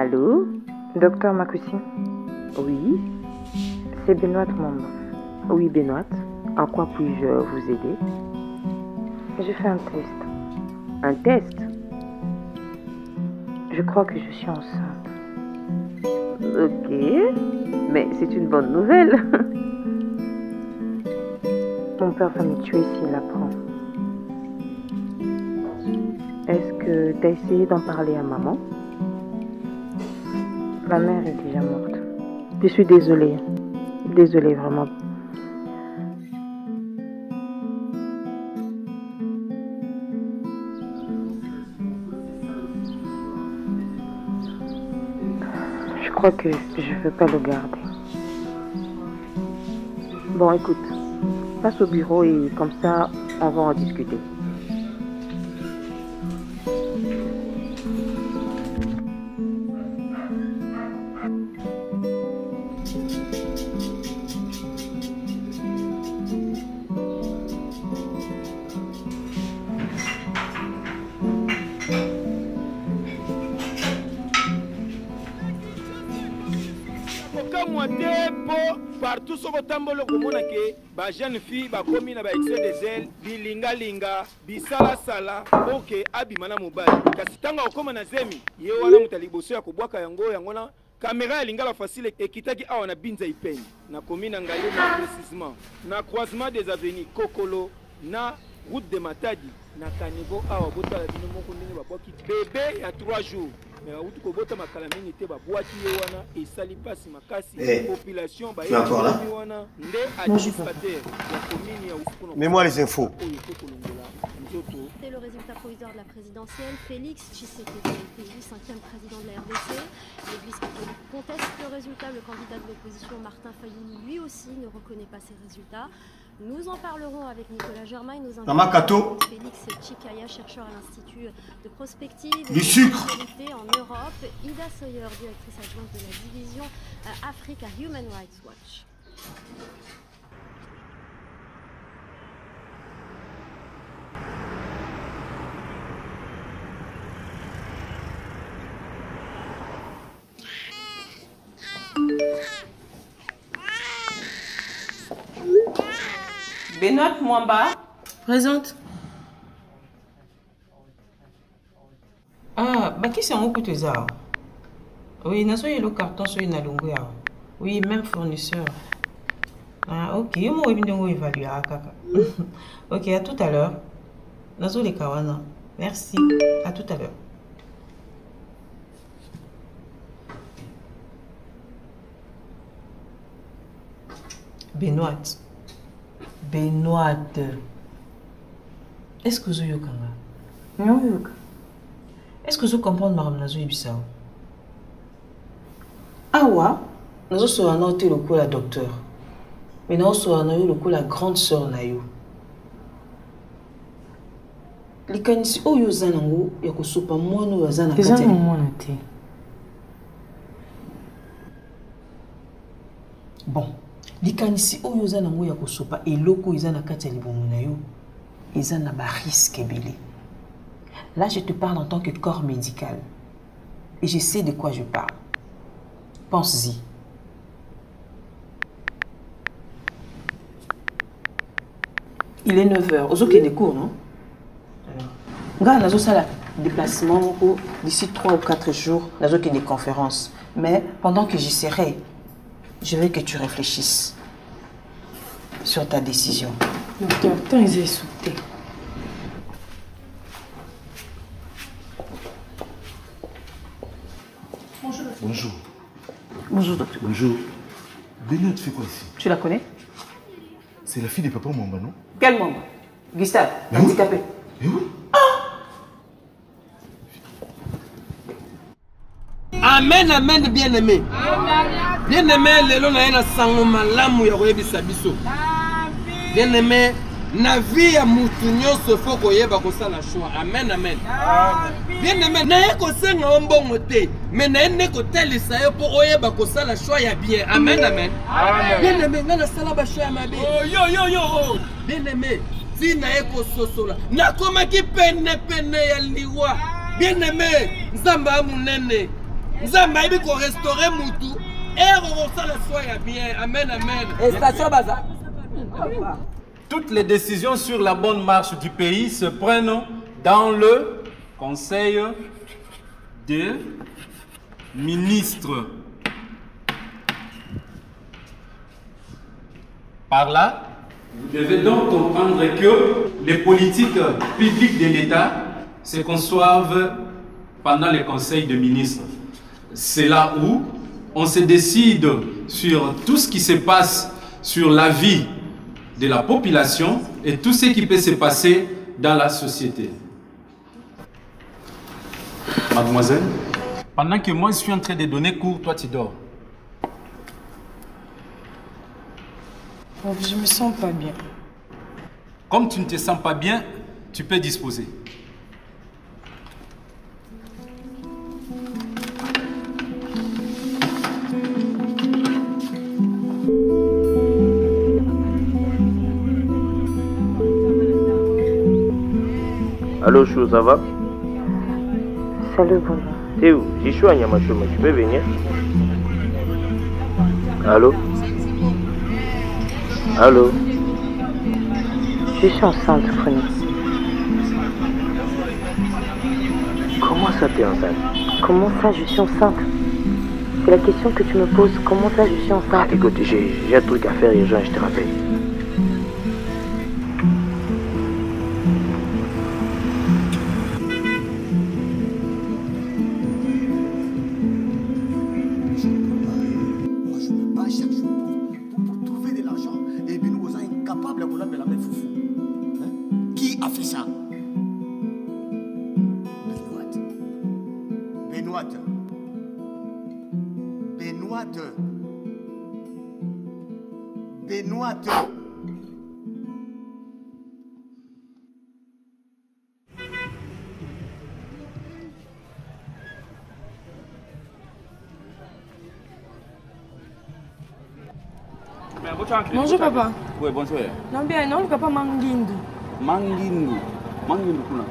Allô? Docteur Makoussi? Oui C'est Benoît Mwamba. Oui, Benoît. En quoi puis-je vous aider? Je fais un test. Un test? Je crois que je suis enceinte. Ok. Mais c'est une bonne nouvelle. Mon père va me tuer s'il l'apprend. Est-ce que tu as essayé d'en parler à maman? Ma mère est déjà morte. Je suis désolée. Désolée vraiment. Je crois que je ne veux pas le garder. Bon, écoute, passe au bureau et comme ça, on va en discuter. Otambola okomona ke bajeune fille bakomi na baexcès de zele bilingalinga bisalasala. Oke abima na mobali. Kasi ntango akokóma na zemi ye wana moto ya liboso ya kobwaka yango yango na kamera ya lingala facile ekitaki awa na binza ipeni. Nakomi na ngai ye na précisement na croisement des avenis kokolo na route de matadi na kanivo awa botala bino moko ndenge babwaki. Bebe ya 3 jours me bauti kobota makala mingi te babwaki ye wana esali mpasi makasi Eh, population tu es encore là bayebi wana nde Bonjour. administrateur ya komini ya ufuku Mets-moi les infos. oyo eko kolongola nzoto C'est le résultat provisoire de la présidentielle. Félix Tshisekedi a été élu cinquième président de la RDC. L'Église catholique conteste le résultat. Le candidat de l'opposition, Martin Fayouli, lui aussi ne reconnaît pas ces résultats. Nous en parlerons avec Nicolas Germain et nos invités. Félix Chikaya, chercheur à l'Institut de prospective et Du de sucre. en Europe. Ida Sawyer, directrice adjointe de la division euh, Afrique à Human Rights Watch. Benoît Mwamba. Présente. Ah, bakisi yango kutu eza awa oui nazoyela carton soki na longo awa oui même fournisseur. Ah, ok yo moko oyebi ndenge oévaluera kaka. Ok à tout à l'heure. Nazoleka wana merci. À tout à l'heure. Benoît benoît. Est ce que ozoyokanga naoyoka est ce que ozocomprendre makambo nazoyebisa yo awa. Nazosola na yo te lokola docteur. Me naosola na yo lokola grande sœur na yo. Likanisi oyo oza nango ya kosopa mwana oyo aza na kati ya na mwana te. Bon likanisi oyo oza nango ya kosopa eloko eza na kati ya libumu na yo eza na bariske ebele. Là je te parle en tant que corps médical et je sais de quoi je parle. Pense-y. Il est 9 heures. Ozokende cours non? Ngai nazosala déplacement moko d'ici 3 ou 4 jours nazokende conférence. Mais pendant que j'y serai je veux que tu réfléchisses sur ta décision. docteur ntan eza esu te Bonjour. Bonjour, docteur. Bonjour. Benoît, tu fais quoi ici? Tu la connais? C'est la fille de papa Mwamba, non? Quel membre Gustave, handicapé. Eh oui. Amen amen bien aimé bien aimé lelo na ye na sango malamu ya koyebisa biso. Bien aimé na vie ya mutu nyonso fo koyeba kosala shwa amen amen. Bien aimé naye kosenga yo mbongo te me naye nde kotalisa yo mpo oyeba kosala shwa ya bien. Amen amen. Bien aimé ngai nasala bashwa ya mabe. Bien aimé ntina ye kososola. Nakomaki pene pene ya liwa. Bien aimé nzambe ya monene nzambe ayebi korestaure mutu ere ya bien amen amen station baza Toutes les décisions sur la bonne marche du pays se prennent dans le Conseil des ministres. Par là, vous devez donc comprendre que les politiques publiques de l'État se conçoivent pendant les conseils des ministres. C'est là où on se décide sur tout ce qui se passe sur la vie de la population et tout ce qui peut se passer dans la société. Mademoiselle, pendant que moi je suis en train de donner cours, toi tu dors. Oh, je me sens pas bien. Comme tu ne te sens pas bien, tu peux disposer. Allô, Chou, ça va? Salut, bonjour. T'es où? J'y suis à Nyamachoma, tu peux venir Allô Allô Je suis enceinte, Prenez. Comment ça t'es enceinte Comment ça, je suis enceinte? C'est la question que tu me poses. Comment ça, je suis enceinte? Écoute, j'ai j'ai un truc à faire urgent, je te rappelle. Benoît. Benoît. Benoît. Bonjour papa. Oui, bonjour. Non bien, non, le papa Mangindu. Mangindu. Mangindu kuna.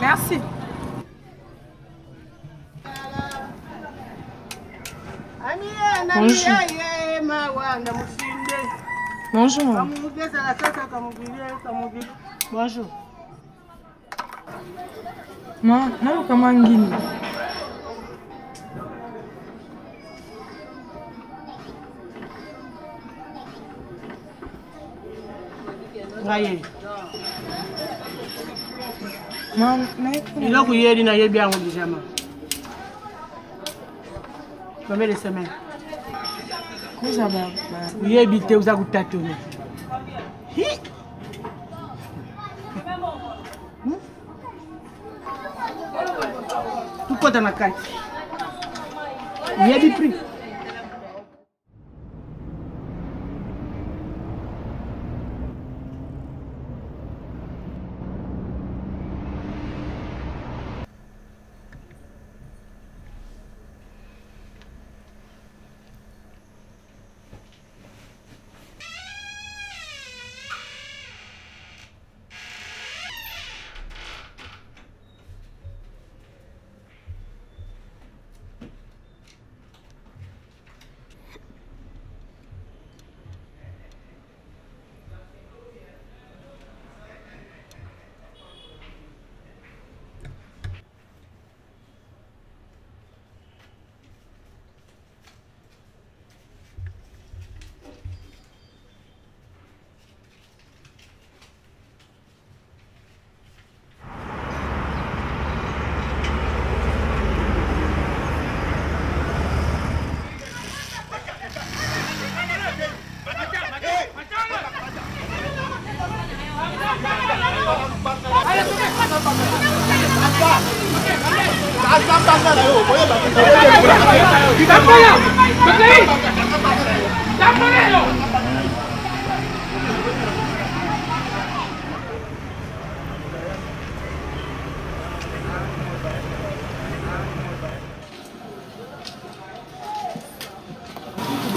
Merci. Bonjour. Bonjour. Bonjour. Ma, non, le Mangindu. ngaye Ma, mais biloko yeli nayebi yango dijama combien de semaine oyebi te oza kotatone Hi! Hmm? tukota na kati oyebi prix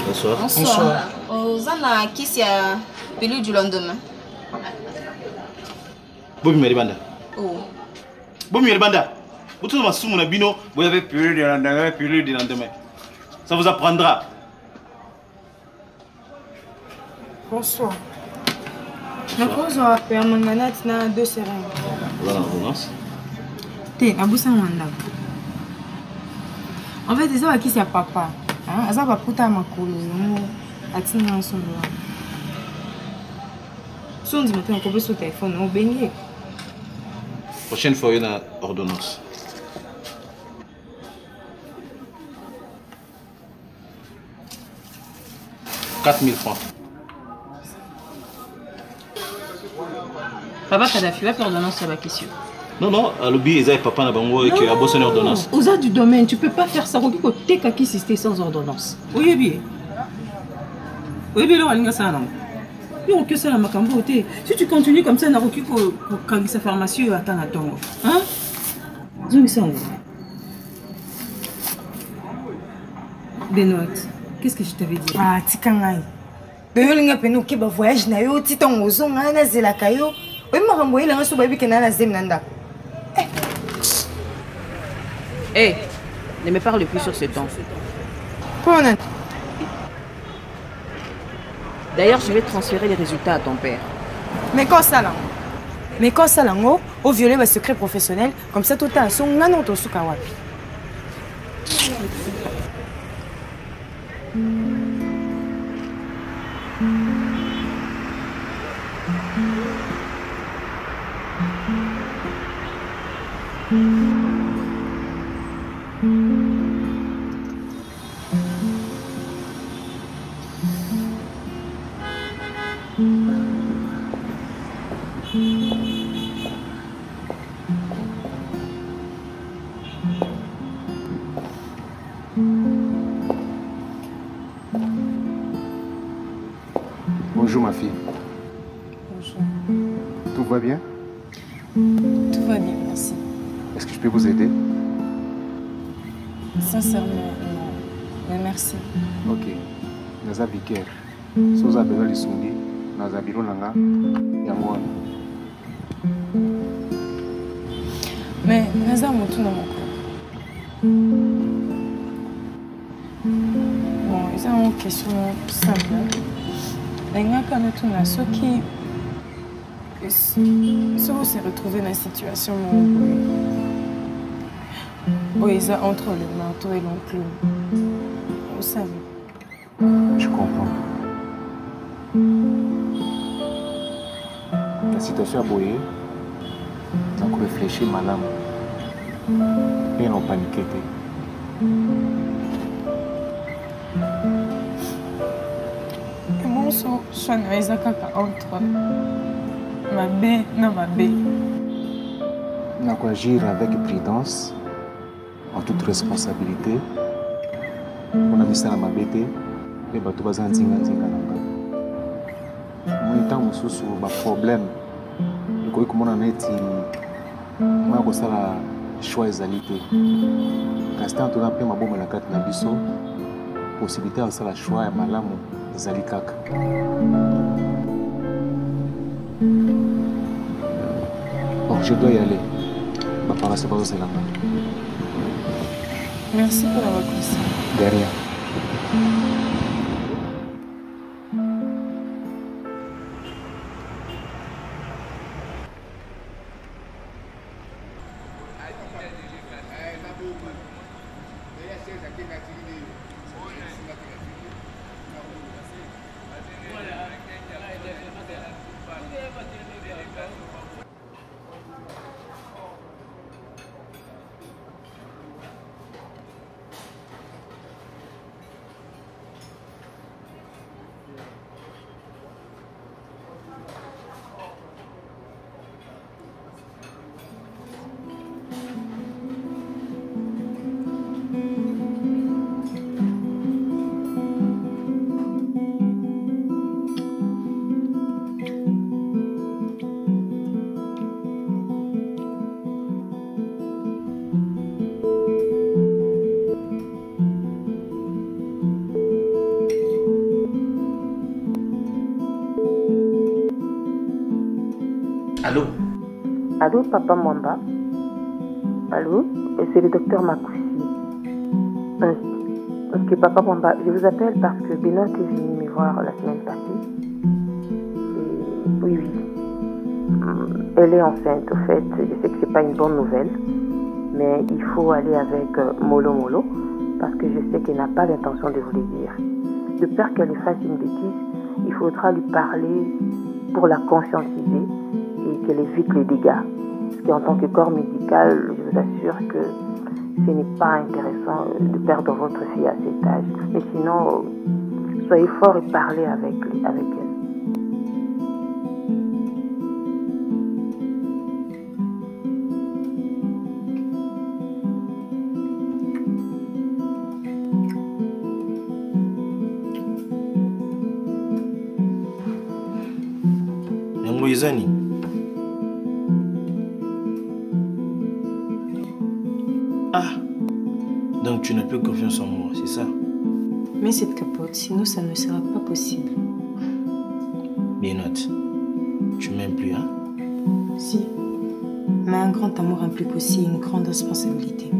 Bonsoir. Bonsoir. Aux oh, anakisia, du lendemain. Bomimela libanda. oh. Bomimela libanda. Autour de ma soumouna bino, vous avez pilule de lendemain, pilule du lendemain. Ça vous apprendra. Bonsoir. nakozwa permanganate na deux seringue Voilà l'ordonnance. te nabusanga ndako en fait eza bakisi ya papa hein, aza baputa ya makolo yango atinanga nsongo wana so ndima te nakopesa telefone obengi ye Prochaine fois, il y a une ordonnance. Quatre mille francs. papa kadafi wapi ordonnance ya bakesio Non, non, à l'objet, ils avaient papa na et que a bossé ordonnance. oza du domaine tu peux pas faire ça koteka kisi te sans ordonnance oyebi ye oyebi eloko alingi asala nango yo koki osala makambo oyo te. Si tu continues comme ça nakoki ko- kokangisa pharmacie oyo ata na ntongo hein? zongisa yango. Benoit qu'est-ce que je t'avais dit? Ah tika ngai. Beyo olinga pene okeba voyage na yo ti ntango ozonga ngai nazelaka yo. Oyebi makambo oyelanga so bayebi kenda na zemi na ndako Eh, ne me parle plus sur ce ton. mpona D'ailleurs, je vais transférer les résultats à ton père. mais ka osala yango mais ka osala yango oviole basecret professionnel comme ça totala so ngai noko tosuka wapi Bonjour ma fille. Bonjour. Tout va bien? Tout va bien, merci. Est-ce que je peux vous aider? Sincèrement, non. Mais merci. Ok. naza vicaire so oza besoin lisungi naza biro na nga yango wana Mais naza motu na moko. Bon, eza ngo question simple. nalingaka natuna soki soki ose retrouve na situation moko boye oyo eza entre le marteau et l'enclume osave Je comprends. La situation ya koreflechir malamu. Mpe na opanike te emonso shana eza kaka entre mabe na mabe. Na koagir avec prudence en toute responsabilité. Mpona misala mabe te. Mpe bato baza nzinganzinga na nga. Omoni ntango mosusu baproblème ekoki komona neti moya kosala choix ezali te kasi ntango toza mpe mabombe na kati na biso possibilité ya kosala choix ya malamu ezali kaka bon je dois y aller. Baparase bazozelanga merci pour la reconnaissance. Derrière Papa Mwamba? Allô? C'est le docteur Makoussi. Euh, Ok, Papa Mwamba, je vous appelle parce que Benoît est venu me voir la semaine passée. Oui, oui. Hum, Elle est enceinte, au fait. Je sais que c'est pas une bonne nouvelle, mais il faut aller avec euh, Molo Molo parce que je sais qu'elle n'a pas l'intention de vous le dire. De peur qu'elle fasse une bêtise, il faudra lui parler pour la conscientiser et qu'elle évite les dégâts. Parce qu'en tant que corps médical, je vous assure que ce n'est pas intéressant de perdre votre fille à cet âge. Mais sinon, soyez fort et parlez avec, avec elle. N'as plus confiance en moi c'est ça Mets cette capote, sinon ça ne sera pas possible. Benoît tu m'aimes plus hein? Si. Mais un grand amour implique aussi une grande responsabilité.